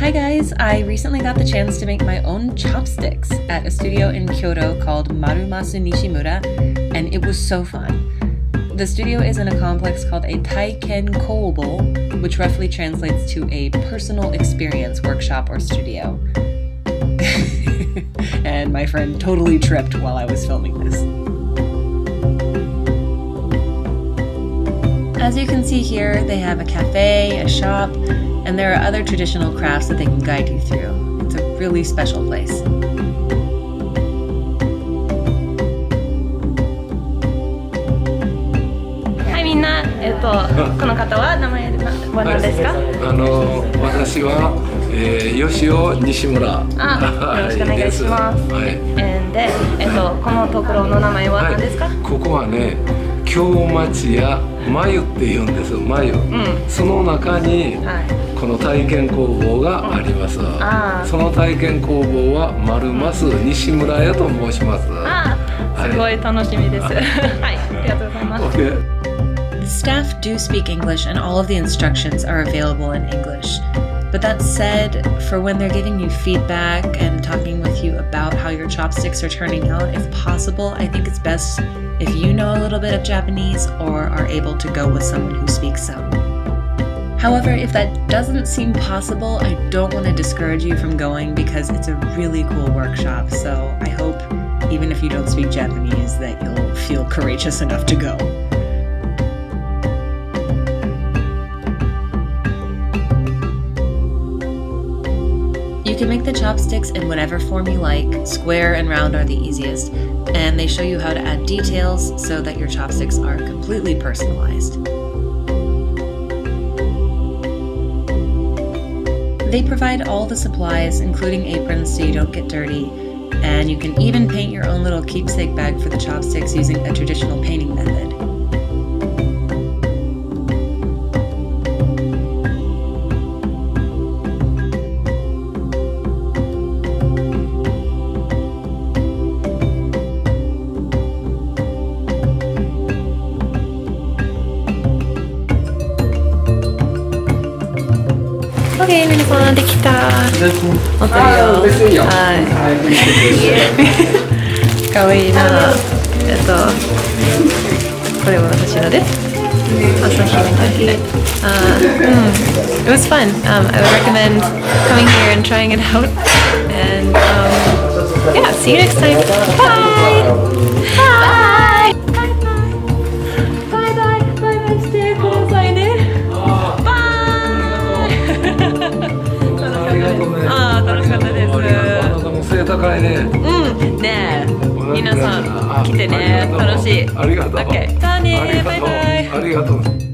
Hi guys, I recently got the chance to make my own chopsticks at a studio in Kyoto called Marumasu Nishimura, and it was so fun. The studio is in a complex called a Taiken Kobo, which roughly translates to a personal experience workshop or studio. and my friend totally tripped while I was filming this. As you can see here, they have a cafe, a shop, and there are other traditional crafts that they can guide you through. It's a really special place. はいみんな、えっと、この方は名前は何ですか、あの私は、えー、吉尾西村あよろしくお願いしますはい、えーで、えっと、このところの名前ははい何ですか、ここはね 京町屋眉って言うんです眉、ん。その中にはい。この体験工房があります、あーその体験工房は丸増西村屋と申します、あーすごい楽しみです。はい、ありがとうございます。OK The staff do speak English, and all of the instructions are available in English. But that said, for when they're giving you feedback and talking with you about how your chopsticks are turning out, if possible, I think it's best if you know a little bit of Japanese or are able to go with someone who speaks some. However, if that doesn't seem possible, I don't want to discourage you from going because it's a really cool workshop. So I hope, even if you don't speak Japanese, that you'll feel courageous enough to go. Can make the chopsticks in whatever form you like. Square and round are the easiest, and they show you how to add details so that your chopsticks are completely personalized. They provide all the supplies, including aprons so you don't get dirty, and you can even paint your own little keepsake bag for the chopsticks using a traditional painting method. OK 皆さんできた持ってるよはいかわいいなえっとこれは私のです朝日みたいであーうん It was fun um, I would recommend coming here and trying it out and um, yeah see you next time bye bye いね。うん。ねえ。皆さん来てね。楽しい。ありがとう。OK バイバイ。ありがとう